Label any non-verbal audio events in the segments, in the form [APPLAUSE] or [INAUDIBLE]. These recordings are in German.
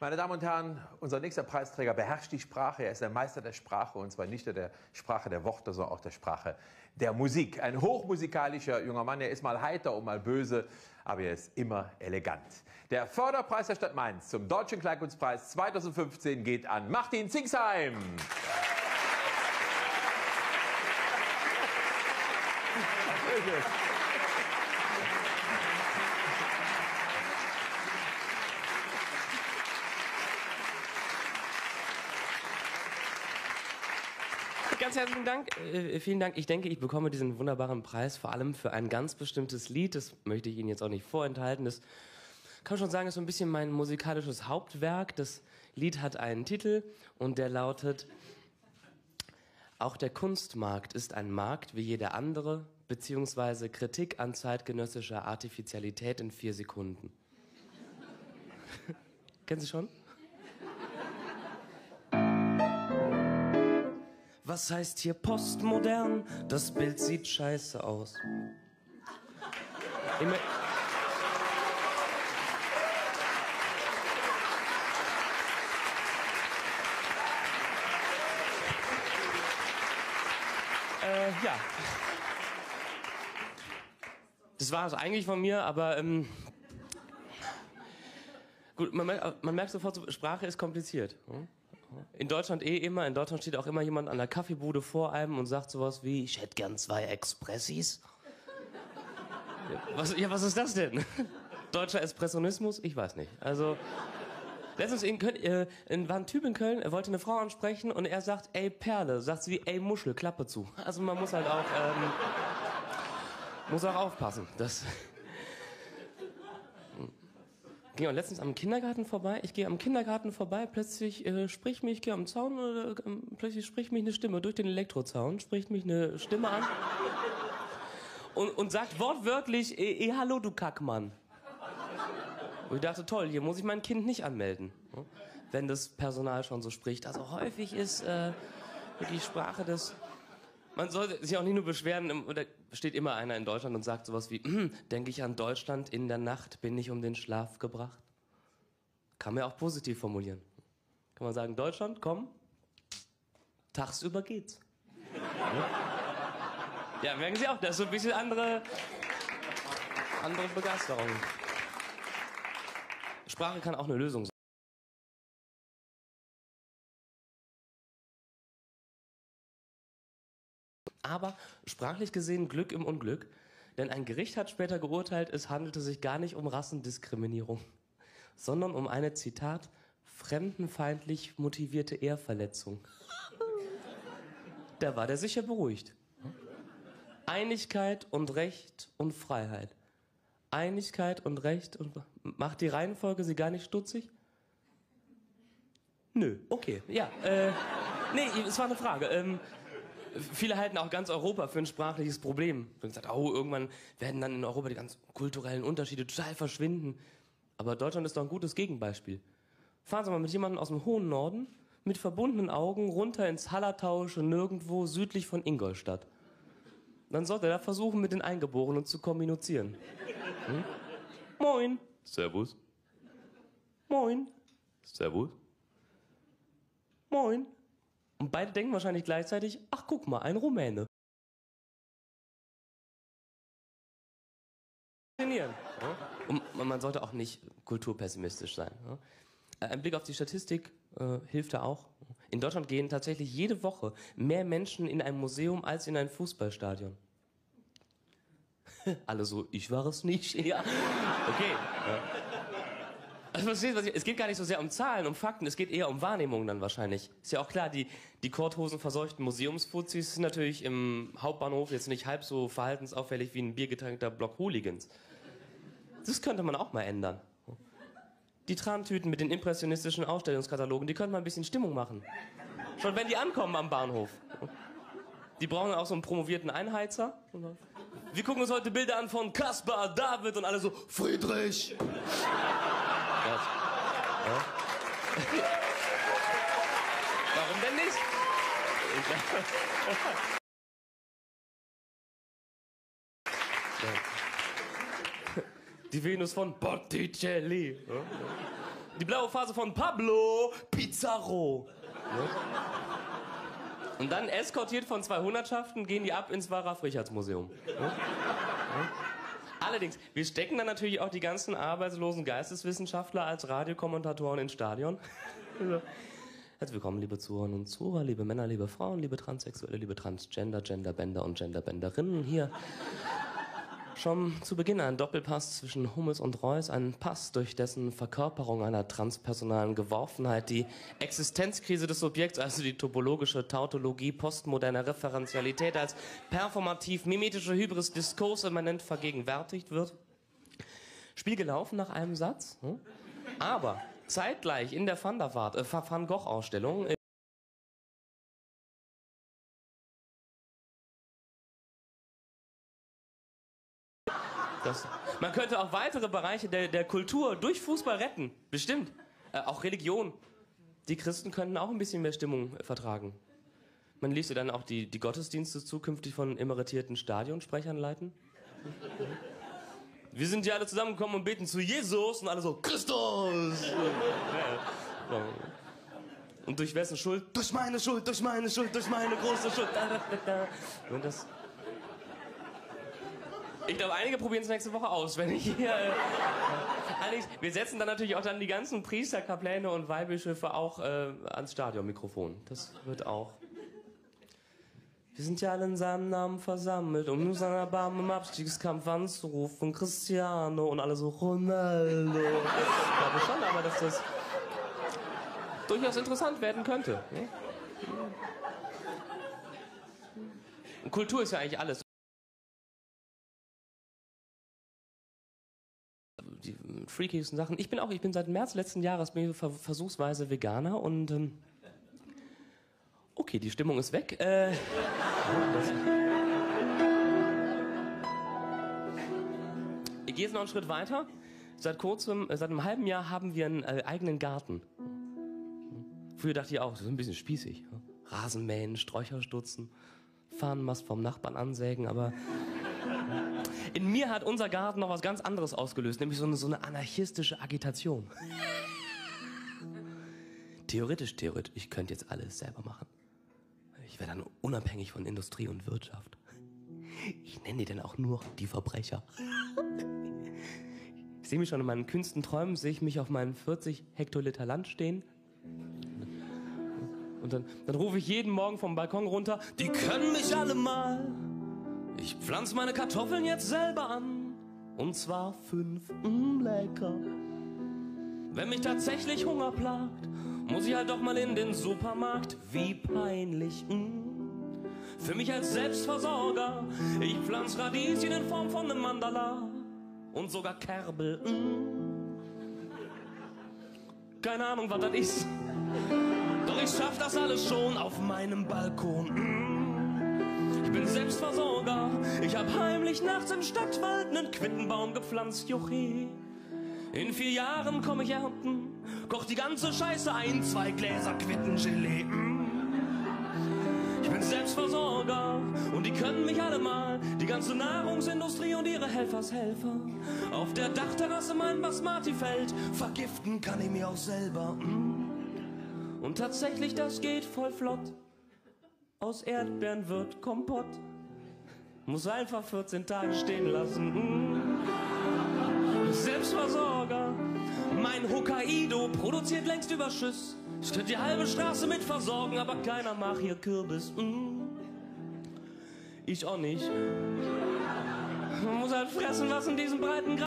Meine Damen und Herren, unser nächster Preisträger beherrscht die Sprache. Er ist der Meister der Sprache und zwar nicht nur der Sprache der Worte, sondern auch der Sprache der Musik. Ein hochmusikalischer junger Mann. Er ist mal heiter und mal böse, aber er ist immer elegant. Der Förderpreis der Stadt Mainz zum Deutschen Kleinkunstpreis 2015 geht an Martin Zingsheim. Applaus Ganz herzlichen Dank. Äh, vielen Dank. Ich denke, ich bekomme diesen wunderbaren Preis vor allem für ein ganz bestimmtes Lied. Das möchte ich Ihnen jetzt auch nicht vorenthalten. Das kann schon sagen, ist so ein bisschen mein musikalisches Hauptwerk. Das Lied hat einen Titel und der lautet Auch der Kunstmarkt ist ein Markt wie jeder andere, beziehungsweise Kritik an zeitgenössischer Artificialität in vier Sekunden. [LAUGHS] Kennen Sie schon? Was heißt hier postmodern? Das Bild sieht scheiße aus. Immer äh, ja. Das war es eigentlich von mir, aber ähm, gut, man, man merkt sofort, Sprache ist kompliziert. Hm? In Deutschland eh immer. In Deutschland steht auch immer jemand an der Kaffeebude vor einem und sagt sowas wie, ich hätte gern zwei Expressis. Was, ja, was ist das denn? Deutscher Espressionismus? Ich weiß nicht. Also, letztens in Köln, äh, war ein Typ in Köln, er wollte eine Frau ansprechen und er sagt, ey Perle, sagt sie, ey Muschel, Klappe zu. Also man muss halt auch, ähm, muss auch aufpassen. Das, gehe letztens am Kindergarten vorbei. Ich gehe am Kindergarten vorbei, plötzlich äh, spricht mich, ich gehe am Zaun, äh, plötzlich spricht mich eine Stimme durch den Elektrozaun, spricht mich eine Stimme an und, und sagt wortwörtlich, eh, eh, hallo du Kackmann. Und ich dachte, toll, hier muss ich mein Kind nicht anmelden, ne? wenn das Personal schon so spricht. Also häufig ist äh, die Sprache des man sollte sich auch nicht nur beschweren, oder steht immer einer in Deutschland und sagt sowas wie, hm, denke ich an Deutschland, in der Nacht bin ich um den Schlaf gebracht. Kann man ja auch positiv formulieren. Kann man sagen, Deutschland, komm, tagsüber geht's. [LAUGHS] Ja, merken Sie auch, das ist so ein bisschen andere, andere Begeisterung. Sprache kann auch eine Lösung sein. Aber sprachlich gesehen Glück im Unglück. Denn ein Gericht hat später geurteilt, es handelte sich gar nicht um Rassendiskriminierung, sondern um eine, Zitat, fremdenfeindlich motivierte Ehrverletzung. Da war der sicher beruhigt. Einigkeit und Recht und Freiheit. Einigkeit und Recht und macht die Reihenfolge sie gar nicht stutzig? Nö, okay, ja. Äh, nee, es war eine Frage. Ähm, viele halten auch ganz Europa für ein sprachliches Problem. Und gesagt, oh, irgendwann werden dann in Europa die ganzen kulturellen Unterschiede total verschwinden. Aber Deutschland ist doch ein gutes Gegenbeispiel. Fahren Sie mal mit jemandem aus dem hohen Norden mit verbundenen Augen runter ins Hallertauische nirgendwo südlich von Ingolstadt. Dann sollte er da versuchen, mit den Eingeborenen zu kommunizieren. Hm? Moin. Servus. Moin. Servus. Moin. Und beide denken wahrscheinlich gleichzeitig, ach guck mal, ein Rumäne. Und man sollte auch nicht kulturpessimistisch sein. Ein Blick auf die Statistik äh, hilft da auch. In Deutschland gehen tatsächlich jede Woche mehr Menschen in ein Museum als in ein Fußballstadion. [LAUGHS] Alle so, ich war es nicht. Ja. [LAUGHS] Okay. Ja. Also, was es geht gar nicht so sehr um Zahlen, um Fakten, es geht eher um Wahrnehmung dann wahrscheinlich. Ist ja auch klar, die, die Korthosen verseuchten Museumsfuzis sind natürlich im Hauptbahnhof jetzt nicht halb so verhaltensauffällig wie ein biergetränkter Block Hooligans. Das könnte man auch mal ändern. Die Trantüten mit den impressionistischen Ausstellungskatalogen, die könnten mal ein bisschen Stimmung machen. Schon wenn die ankommen am Bahnhof. Die brauchen auch so einen promovierten Einheizer. Wir gucken uns heute Bilder an von Kaspar, David und alle so, Friedrich. Gott. Ja? Warum denn nicht? Die Venus von Botticelli. Die blaue Phase von Pablo Pizarro. Und dann eskortiert von zwei Hundertschaften gehen die ab ins Wallraf-Richards-Museum. Allerdings, wir stecken dann natürlich auch die ganzen arbeitslosen Geisteswissenschaftler als Radiokommentatoren ins Stadion. Herzlich willkommen, liebe Zuhörer und Zuhörer, liebe Männer, liebe Frauen, liebe Transsexuelle, liebe Transgender, Genderbänder und Genderbänderinnen. Hier schon zu Beginn ein Doppelpass zwischen Hummels und Reus, ein Pass, durch dessen Verkörperung einer transpersonalen Geworfenheit die Existenzkrise des Subjekts, also die topologische Tautologie postmoderner Referenzialität als performativ mimetische Hybris diskursimmanent vergegenwärtigt wird. Spiel gelaufen nach einem Satz, hm? aber zeitgleich in der Van, der Vaart, äh, Van Gogh Ausstellung Das, man könnte auch weitere Bereiche der, der Kultur durch Fußball retten. Bestimmt. Äh, auch Religion. Die Christen könnten auch ein bisschen mehr Stimmung äh, vertragen. Man ließe dann auch die, die Gottesdienste zukünftig von emeritierten Stadionsprechern leiten. Wir sind ja alle zusammengekommen und beten zu Jesus und alle so, Christus! Und durch wessen Schuld? Durch meine Schuld, durch meine Schuld, durch meine große Schuld. Und das, ich glaube, einige probieren es nächste Woche aus, wenn ich hier. Äh, Alex, wir setzen dann natürlich auch dann die ganzen Priester, Kapläne und Weihbischöfe auch äh, ans Stadionmikrofon. Das wird auch. Wir sind ja alle in seinem Namen versammelt, um nur seinen Erbarmen im Abstiegskampf anzurufen. Cristiano und alle so Ronaldo. Ich glaube schon, aber dass das durchaus interessant werden könnte. Ne? Kultur ist ja eigentlich alles. Die freakigsten Sachen. Ich bin auch, ich bin seit März letzten Jahres bin ich versuchsweise Veganer und ähm, okay, die Stimmung ist weg. Äh, ich gehe jetzt noch einen Schritt weiter. Seit kurzem, äh, seit einem halben Jahr haben wir einen äh, eigenen Garten. Früher dachte ich auch, das ist ein bisschen spießig. Rasenmähen, Sträucher stutzen, Fahnenmast vom Nachbarn ansägen, aber in mir hat unser Garten noch was ganz anderes ausgelöst, nämlich so eine, so eine anarchistische Agitation. Theoretisch, theoretisch, ich könnte jetzt alles selber machen. Ich wäre dann unabhängig von Industrie und Wirtschaft. Ich nenne die dann auch nur die Verbrecher. Ich sehe mich schon in meinen kühnsten Träumen, sehe ich mich auf meinen 40 Hektoliter Land stehen. Und dann, dann rufe ich jeden Morgen vom Balkon runter, die können mich alle mal. Ich pflanze meine Kartoffeln jetzt selber an. Und zwar fünf, mm, lecker. Wenn mich tatsächlich Hunger plagt, muss ich halt doch mal in den Supermarkt. Wie peinlich, mm. Für mich als Selbstversorger, ich pflanze Radieschen in Form von einem Mandala. Und sogar Kerbel, mm. Keine Ahnung, was das ist. Doch ich schaff das alles schon auf meinem Balkon. Mm. Selbstversorger. Ich hab heimlich nachts im Stadtwald nen Quittenbaum gepflanzt, Juchi. In vier Jahren komm ich ernten, koch die ganze Scheiße ein, zwei Gläser Quittengelee. Ich bin Selbstversorger und die können mich alle mal, die ganze Nahrungsindustrie und ihre Helfershelfer. Auf der Dachterrasse mein Basmati-Feld, vergiften kann ich mir auch selber. Und tatsächlich, das geht voll flott. Aus Erdbeeren wird Kompott. Muss einfach 14 Tage stehen lassen. Mm. Selbstversorger. Mein Hokkaido produziert längst Überschuss. Ich könnte die halbe Straße mit versorgen, aber keiner macht hier Kürbis. Mm. Ich auch nicht. Man muss halt fressen, was in diesem breiten Gras.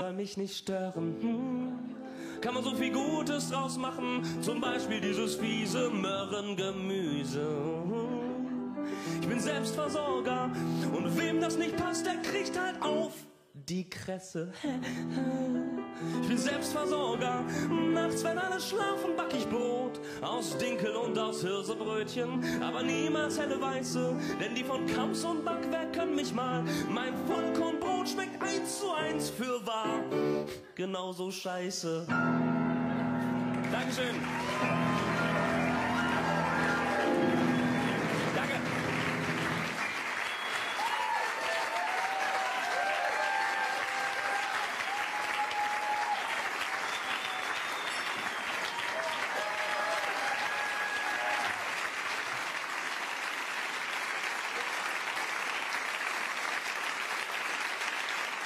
Soll mich nicht stören. Hm kann man so viel Gutes draus machen. Zum Beispiel dieses fiese Möhrengemüse. Ich bin Selbstversorger und wem das nicht passt, der kriegt halt auf die Kresse. Ich bin Selbstversorger. Nachts, wenn alle schlafen, back ich Brot aus Dinkel und aus Hirsebrötchen. Aber niemals helle Weiße, denn die von Kamps und Backwerk können mich mal. Mein Vollkornbrot schmeckt eins zu eins für wahr. Genauso scheiße. Dankeschön.